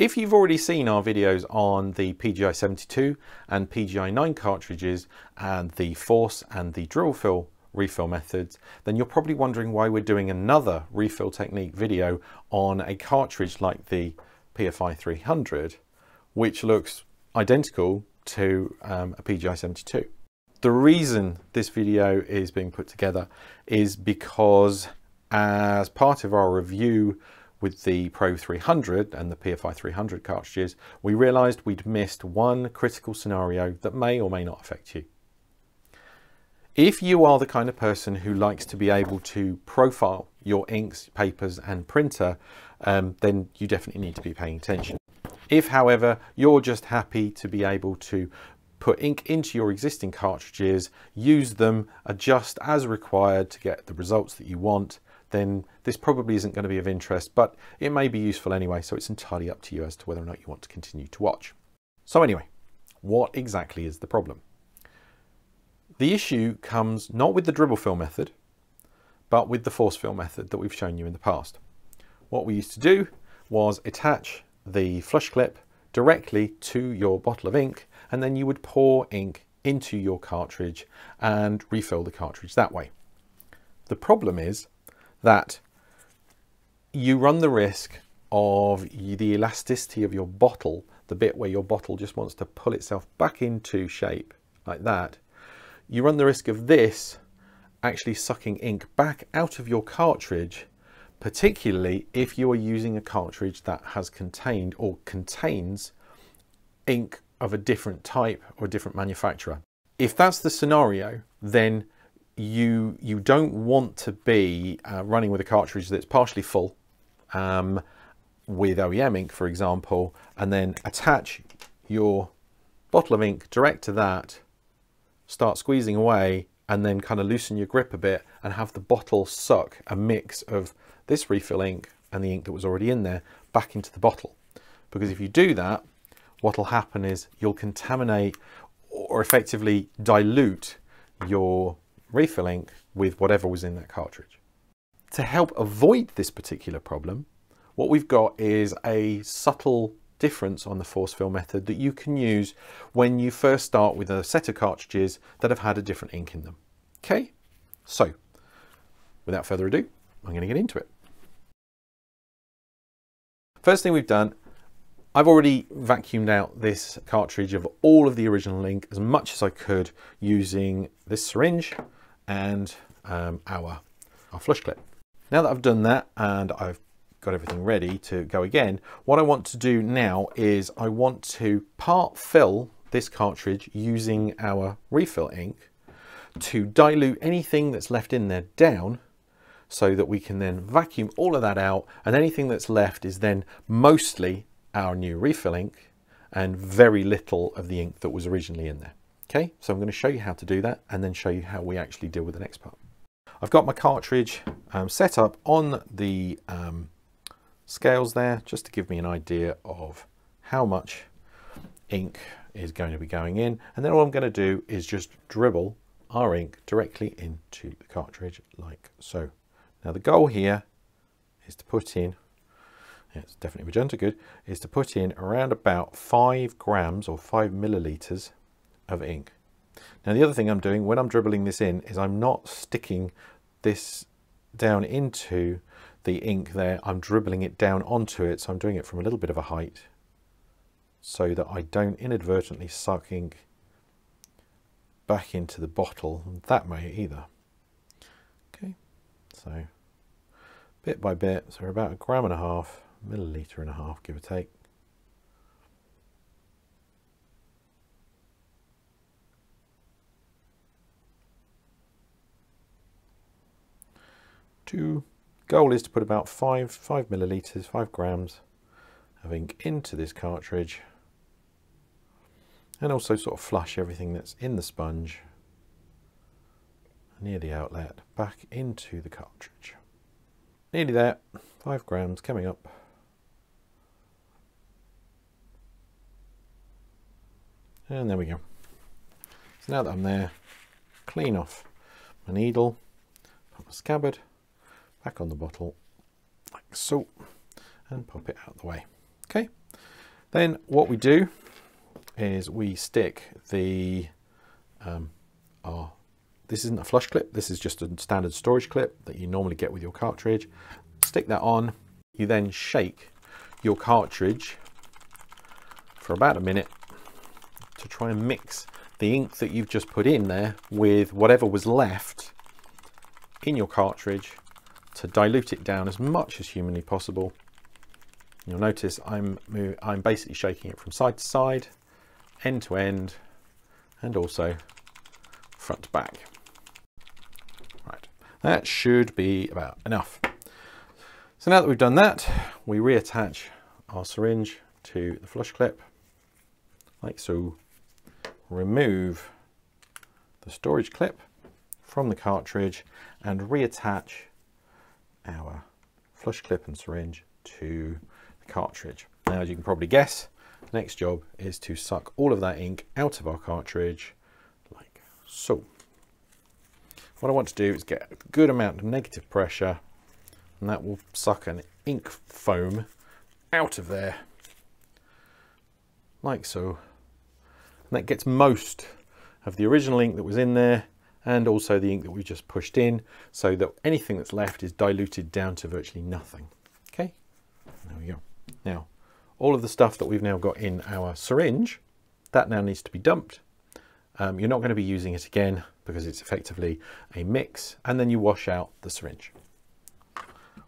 If you've already seen our videos on the PGI 72 and PGI 9 cartridges and the force and the drill fill refill methods, then you're probably wondering why we're doing another refill technique video on a cartridge like the PFI 300, which looks identical to um, a PGI 72. The reason this video is being put together is because as part of our review with the Pro 300 and the PFI 300 cartridges, we realized we'd missed one critical scenario that may or may not affect you. If you are the kind of person who likes to be able to profile your inks, papers and printer, um, then you definitely need to be paying attention. If, however, you're just happy to be able to put ink into your existing cartridges, use them, adjust as required to get the results that you want, then this probably isn't going to be of interest, but it may be useful anyway, so it's entirely up to you as to whether or not you want to continue to watch. So anyway, what exactly is the problem? The issue comes not with the dribble fill method, but with the force fill method that we've shown you in the past. What we used to do was attach the flush clip directly to your bottle of ink, and then you would pour ink into your cartridge and refill the cartridge that way. The problem is that you run the risk of the elasticity of your bottle, the bit where your bottle just wants to pull itself back into shape like that, you run the risk of this actually sucking ink back out of your cartridge, particularly if you are using a cartridge that has contained or contains ink of a different type or a different manufacturer. If that's the scenario, then you, you don't want to be uh, running with a cartridge that's partially full um, with OEM ink, for example, and then attach your bottle of ink direct to that start squeezing away and then kind of loosen your grip a bit and have the bottle suck a mix of this refill ink and the ink that was already in there back into the bottle. Because if you do that, what will happen is you'll contaminate or effectively dilute your refill ink with whatever was in that cartridge. To help avoid this particular problem, what we've got is a subtle difference on the force fill method that you can use when you first start with a set of cartridges that have had a different ink in them. Okay, so without further ado, I'm going to get into it. First thing we've done, I've already vacuumed out this cartridge of all of the original ink as much as I could using this syringe and um, our, our flush clip. Now that I've done that and I've got everything ready to go again, what I want to do now is I want to part fill this cartridge using our refill ink to dilute anything that's left in there down so that we can then vacuum all of that out and anything that's left is then mostly our new refill ink and very little of the ink that was originally in there. Okay, so I'm going to show you how to do that and then show you how we actually deal with the next part. I've got my cartridge um, set up on the um, scales there just to give me an idea of how much ink is going to be going in and then all I'm going to do is just dribble our ink directly into the cartridge like so. Now the goal here is to put in, yeah, it's definitely magenta good, is to put in around about five grams or five milliliters of ink. Now the other thing I'm doing when I'm dribbling this in is I'm not sticking this down into the ink there, I'm dribbling it down onto it, so I'm doing it from a little bit of a height so that I don't inadvertently suck ink back into the bottle that way either. Okay, so bit by bit, so about a gram and a half, milliliter and a half, give or take. Two Goal is to put about five, five milliliters, five grams of ink into this cartridge and also sort of flush everything that's in the sponge near the outlet back into the cartridge. Nearly there, five grams coming up. And there we go. So now that I'm there, clean off my needle, put my scabbard, back on the bottle. Like so and pop it out of the way. Okay, Then what we do is we stick the, um, our, this isn't a flush clip, this is just a standard storage clip that you normally get with your cartridge. Stick that on, you then shake your cartridge for about a minute to try and mix the ink that you've just put in there with whatever was left in your cartridge to dilute it down as much as humanly possible. You'll notice I'm, I'm basically shaking it from side to side, end to end, and also front to back. Right, that should be about enough. So now that we've done that, we reattach our syringe to the flush clip, like so. Remove the storage clip from the cartridge and reattach our flush clip and syringe to the cartridge. Now, as you can probably guess, the next job is to suck all of that ink out of our cartridge like so. What I want to do is get a good amount of negative pressure and that will suck an ink foam out of there like so. And that gets most of the original ink that was in there and also the ink that we just pushed in so that anything that's left is diluted down to virtually nothing. Okay, there we go. Now, all of the stuff that we've now got in our syringe, that now needs to be dumped. Um, you're not going to be using it again because it's effectively a mix and then you wash out the syringe.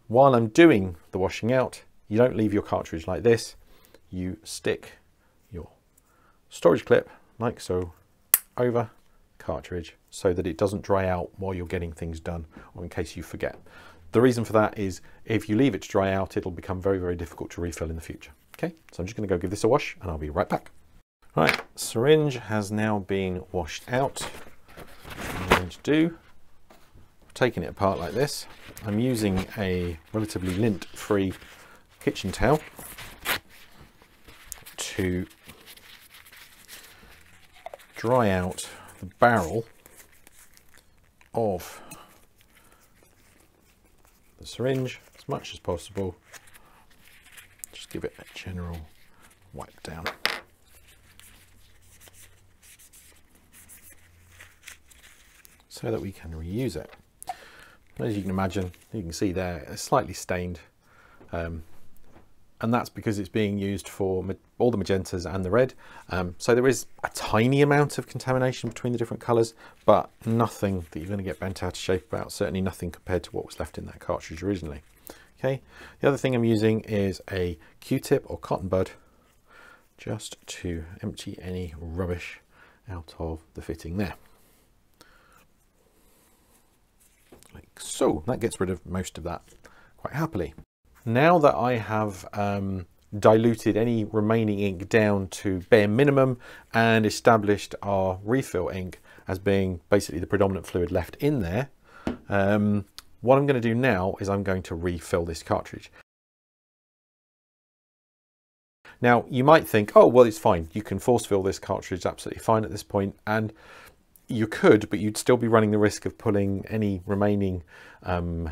While I'm doing the washing out, you don't leave your cartridge like this. You stick your storage clip like so over cartridge so that it doesn't dry out while you're getting things done or in case you forget. The reason for that is if you leave it to dry out, it'll become very, very difficult to refill in the future. Okay, so I'm just going to go give this a wash and I'll be right back. Right, syringe has now been washed out. What I'm going to do, taking it apart like this, I'm using a relatively lint-free kitchen towel to dry out the barrel of the syringe as much as possible. Just give it a general wipe down. So that we can reuse it. As you can imagine, you can see there, it's slightly stained. Um, and that's because it's being used for all the magentas and the red. Um, so there is a tiny amount of contamination between the different colours, but nothing that you're going to get bent out of shape about, certainly nothing compared to what was left in that cartridge originally. Okay, the other thing I'm using is a Q-tip or cotton bud, just to empty any rubbish out of the fitting there. Like so, that gets rid of most of that quite happily. Now that I have um, diluted any remaining ink down to bare minimum and established our refill ink as being basically the predominant fluid left in there, um, what I'm going to do now is I'm going to refill this cartridge. Now you might think, oh, well, it's fine. You can force fill this cartridge absolutely fine at this point. And you could, but you'd still be running the risk of pulling any remaining um,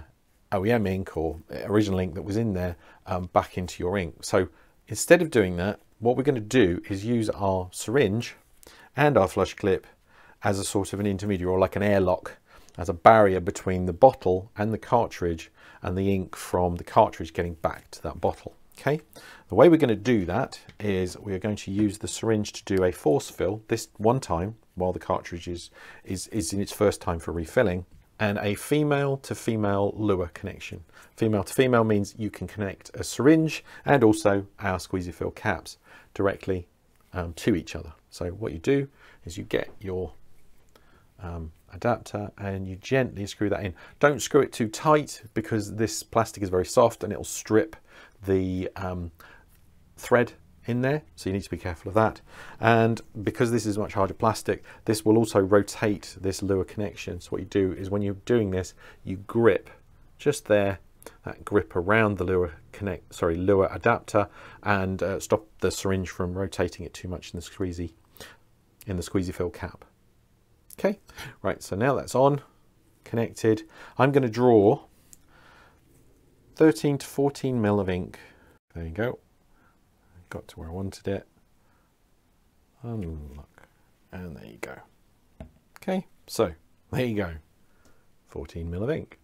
OEM ink or original ink that was in there um, back into your ink. So instead of doing that, what we're going to do is use our syringe and our flush clip as a sort of an intermediary or like an airlock as a barrier between the bottle and the cartridge and the ink from the cartridge getting back to that bottle. Okay, the way we're going to do that is we're going to use the syringe to do a force fill this one time while the cartridge is, is, is in its first time for refilling and a female to female Luer connection. Female to female means you can connect a syringe and also our squeezy fill caps directly um, to each other. So what you do is you get your um, adapter and you gently screw that in. Don't screw it too tight because this plastic is very soft and it'll strip the um, thread in there, so you need to be careful of that. And because this is much harder plastic, this will also rotate this Luer connection. So what you do is when you're doing this, you grip just there, that grip around the Luer connect, sorry, Luer adapter, and uh, stop the syringe from rotating it too much in the squeezy, in the squeezy fill cap. Okay, right, so now that's on, connected. I'm going to draw 13 to 14 mil of ink. There you go got to where I wanted it. Unlock. And there you go. Okay, so there you go. 14 mil of ink.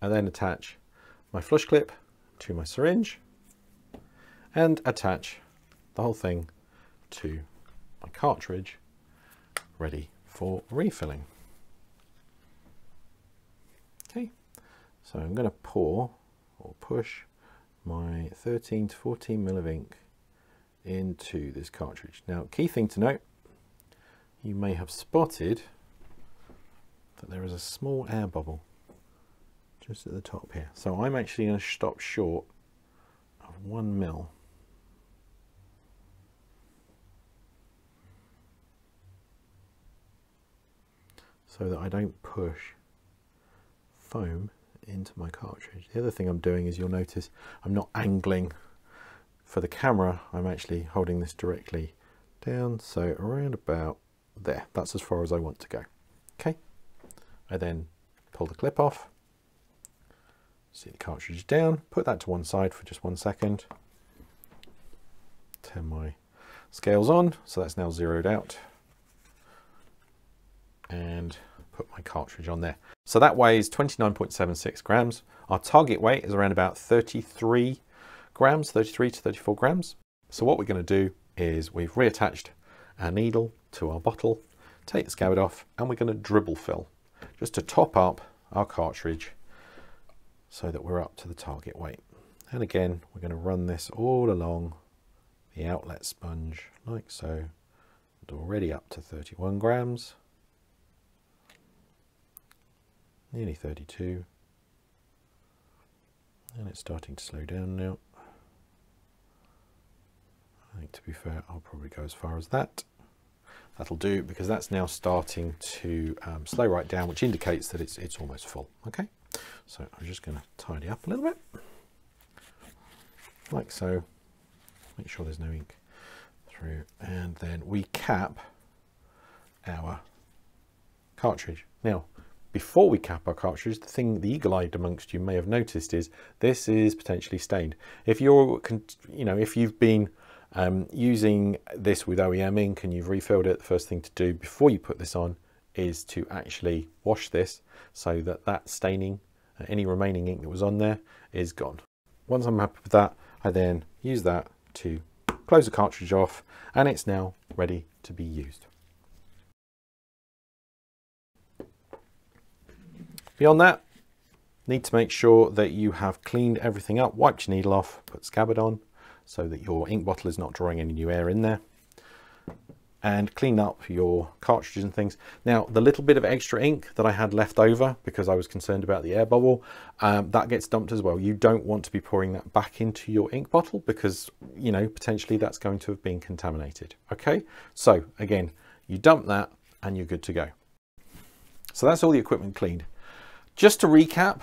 I then attach my flush clip to my syringe and attach the whole thing to my cartridge ready for refilling. Okay, so I'm going to pour or push my 13 to 14 mil of ink into this cartridge. Now, key thing to note, you may have spotted that there is a small air bubble just at the top here. So I'm actually going to stop short of one mil. So that I don't push foam into my cartridge. The other thing I'm doing is you'll notice I'm not angling for the camera. I'm actually holding this directly down. So around about there, that's as far as I want to go. Okay. I then pull the clip off, see the cartridge down, put that to one side for just one second, turn my scales on, so that's now zeroed out, and put my cartridge on there. So that weighs 29.76 grams. Our target weight is around about 33 grams, 33 to 34 grams. So what we're going to do is we've reattached our needle to our bottle, take the scabbard off, and we're going to dribble fill just to top up our cartridge so that we're up to the target weight. And again, we're going to run this all along the outlet sponge like so. And already up to 31 grams, nearly 32. And it's starting to slow down now. I think to be fair, I'll probably go as far as that. That'll do because that's now starting to um, slow right down, which indicates that it's, it's almost full. Okay, so I'm just going to tidy up a little bit, like so. Make sure there's no ink through, and then we cap our cartridge. Now, before we cap our cartridge, the thing the eagle-eyed amongst you may have noticed is this is potentially stained. If you're, you know, if you've been um, using this with OEM ink and you've refilled it, the first thing to do before you put this on is to actually wash this so that that staining, uh, any remaining ink that was on there is gone. Once I'm happy with that, I then use that to close the cartridge off and it's now ready to be used. Beyond that, need to make sure that you have cleaned everything up, wiped your needle off, put scabbard on, so that your ink bottle is not drawing any new air in there and clean up your cartridges and things. Now, the little bit of extra ink that I had left over because I was concerned about the air bubble, um, that gets dumped as well. You don't want to be pouring that back into your ink bottle because, you know, potentially that's going to have been contaminated. Okay, so again, you dump that and you're good to go. So that's all the equipment cleaned. Just to recap,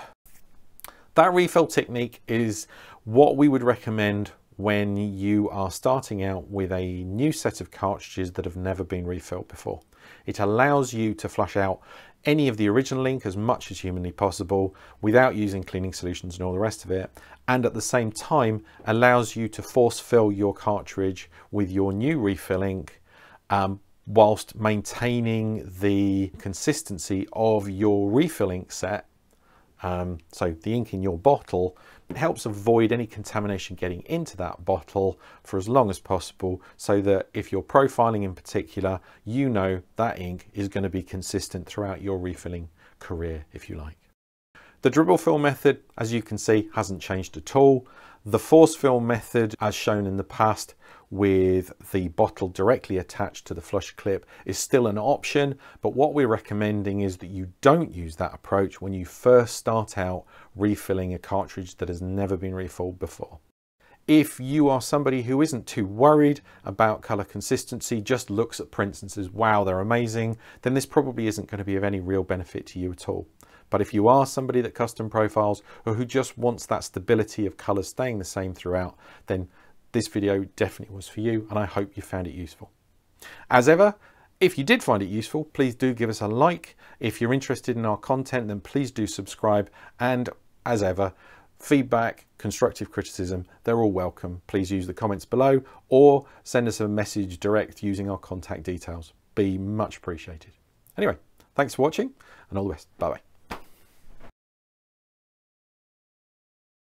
that refill technique is what we would recommend when you are starting out with a new set of cartridges that have never been refilled before. It allows you to flush out any of the original ink as much as humanly possible without using cleaning solutions and all the rest of it and at the same time allows you to force fill your cartridge with your new refill ink um, whilst maintaining the consistency of your refill ink set um, so the ink in your bottle it helps avoid any contamination getting into that bottle for as long as possible so that if you're profiling in particular, you know that ink is going to be consistent throughout your refilling career, if you like. The dribble fill method, as you can see, hasn't changed at all. The force fill method, as shown in the past, with the bottle directly attached to the flush clip is still an option, but what we're recommending is that you don't use that approach when you first start out refilling a cartridge that has never been refilled before. If you are somebody who isn't too worried about color consistency, just looks at prints and says, wow, they're amazing, then this probably isn't going to be of any real benefit to you at all. But if you are somebody that custom profiles or who just wants that stability of colors staying the same throughout, then this video definitely was for you and I hope you found it useful. As ever, if you did find it useful, please do give us a like. If you're interested in our content, then please do subscribe. And as ever, feedback, constructive criticism, they're all welcome. Please use the comments below or send us a message direct using our contact details. Be much appreciated. Anyway, thanks for watching and all the best. Bye bye.